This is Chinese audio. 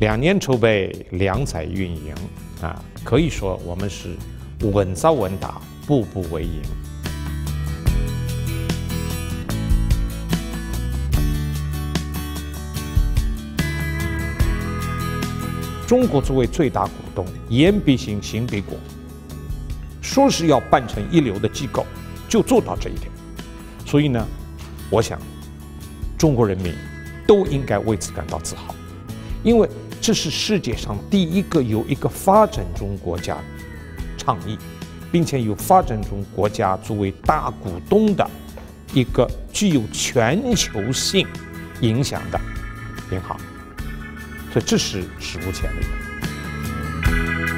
两年筹备，两载运营，啊，可以说我们是稳扎稳打，步步为营。中国作为最大股东，言必行，行必果。说是要办成一流的机构，就做到这一点。所以呢，我想，中国人民都应该为此感到自豪，因为这是世界上第一个由一个发展中国家倡议，并且有发展中国家作为大股东的一个具有全球性影响的银行。所以这是史无前例的。